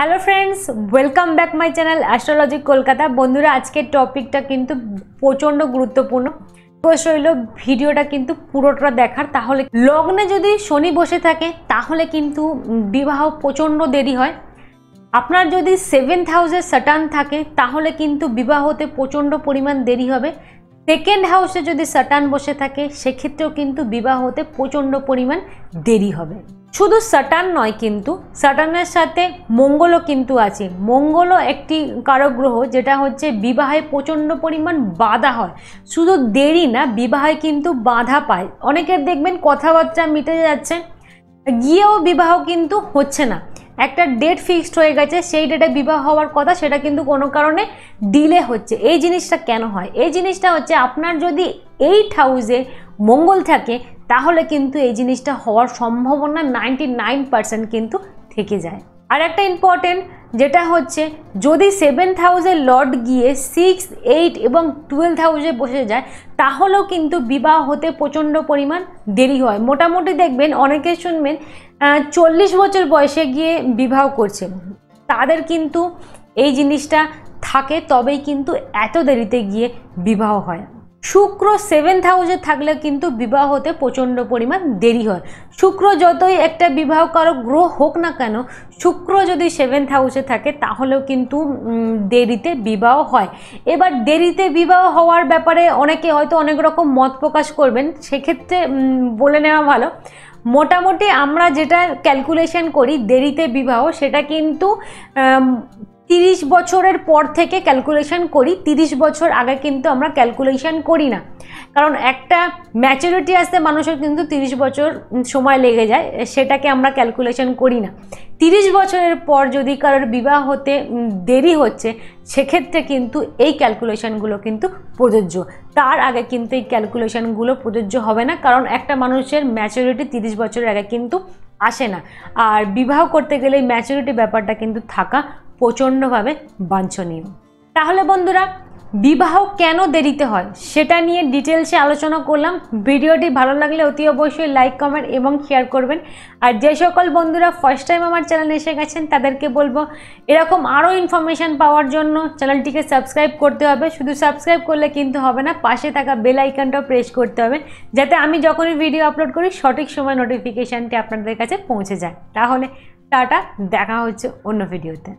Hello friends welcome back my channel astrology Kolkata বন্ধুরা, আজকের টপিকটা কিন্তু প্রচণ্ড গুরুত্বপূর্ণ। রিকোয়েস্ট রইল ভিডিওটা কিন্তু পুরোটা দেখার। তাহলে লগ্নে যদি শনি বসে থাকে, তাহলে কিন্তু বিবাহ প্রচণ্ড দেরি হয়। আপনার যদি সেভেন্থ হাউসে সাটান থাকে, তাহলে কিন্তু বিবাহতে প্রচণ্ড পরিমাণ দেরি হবে। সেকেন্ড হাউসে যদি সাটান বসে থাকে, সেক্ষেত্রেও কিন্তু বিবাহ হতে প্রচণ্ড পরিমাণ দেরি হবে। শুধু সাটান নয় কিন্তু সাটানের সাথে মঙ্গলও কিন্তু আছে। মঙ্গলও একটি কারক গ্রহ যেটা হচ্ছে বিবাহে প্রচণ্ড পরিমাণ বাধা হয়। শুধু দেরি না, বিবাহে কিন্তু বাধা পায়। অনেকের দেখবেন কথাবার্তা মিটে যাচ্ছে, গিয়েও বিবাহ কিন্তু হচ্ছে না। একটা ডেট ফিক্সড হয়ে গেছে, সেই ডেটে বিবাহ হওয়ার কথা সেটা কিন্তু কোনো কারণে ডিলে হচ্ছে। এই জিনিসটা কেন হয়? এই জিনিসটা হচ্ছে আপনার যদি এইট হাউসে মঙ্গল থাকে, তাহলে কিন্তু এই জিনিসটা হওয়ার সম্ভাবনা নাইনটি নাইন পার্সেন্ট কিন্তু থেকে যায়। আর একটা ইম্পর্টেন্ট যেটা হচ্ছে যদি সেভেন থাউজেন্ড লর্ড গিয়ে সিক্স এইট এবং টুয়েলভ হাউসে বসে যায়, তাহলেও কিন্তু বিবাহ হতে প্রচণ্ড পরিমাণ দেরি হয়। মোটামুটি দেখবেন, অনেকে শুনবেন চল্লিশ বছর বয়সে গিয়ে বিবাহ করছে। তাদের কিন্তু এই জিনিসটা থাকে, তবেই কিন্তু এত দেরিতে গিয়ে বিবাহ হয়। শুক্র সেভেন্থ হাউসে থাকলে কিন্তু বিবাহ হতে প্রচণ্ড পরিমাণ দেরি হয়। শুক্র যতই একটা বিবাহ বিবাহকারক গ্রহ হোক না কেন, শুক্র যদি সেভেন্থ হাউসে থাকে, তাহলেও কিন্তু দেরিতে বিবাহ হয়। এবার দেরিতে বিবাহ হওয়ার ব্যাপারে অনেকে হয়তো অনেক রকম মত প্রকাশ করবেন, সেক্ষেত্রে বলে নেওয়া ভালো। মোটামুটি আমরা যেটা ক্যালকুলেশন করি, দেরিতে বিবাহ, সেটা কিন্তু তিরিশ বছরের পর থেকে ক্যালকুলেশন করি, তিরিশ বছর আগে কিন্তু আমরা ক্যালকুলেশন করি না। কারণ একটা ম্যাচুরিটি আসতে মানুষের কিন্তু তিরিশ বছর সময় লেগে যায়, সেটাকে আমরা ক্যালকুলেশন করি না। তিরিশ বছরের পর যদি কারোর বিবাহ হতে দেরি হচ্ছে, সেক্ষেত্রে কিন্তু এই ক্যালকুলেশনগুলো কিন্তু প্রযোজ্য। তার আগে কিন্তু এই ক্যালকুলেশনগুলো প্রযোজ্য হবে না, কারণ একটা মানুষের ম্যাচুরিটি তিরিশ বছরের আগে কিন্তু আসে না। আর বিবাহ করতে গেলে ম্যাচুরিটি ব্যাপারটা কিন্তু থাকা প্রচণ্ডভাবে বাঞ্ছনীয়। তাহলে বন্ধুরা, বিবাহ কেন দেরিতে হয় সেটা নিয়ে ডিটেলসে আলোচনা করলাম। ভিডিওটি ভালো লাগলে অতি অবশ্যই লাইক, কমেন্ট এবং শেয়ার করবেন। আর যে সকল বন্ধুরা ফার্স্ট টাইম আমার চ্যানেলে এসে গেছেন, তাদেরকে বলব, এরকম আরও ইনফরমেশান পাওয়ার জন্য চ্যানেলটিকে সাবস্ক্রাইব করতে হবে। শুধু সাবস্ক্রাইব করলে কিন্তু হবে না, পাশে থাকা বেল আইকনটাও প্রেস করতে হবে, যাতে আমি যখনই ভিডিও আপলোড করি, সঠিক সময় নোটিফিকেশানটি আপনাদের কাছে পৌঁছে যায়। তাহলে টাটা, দেখা হচ্ছে অন্য ভিডিওতে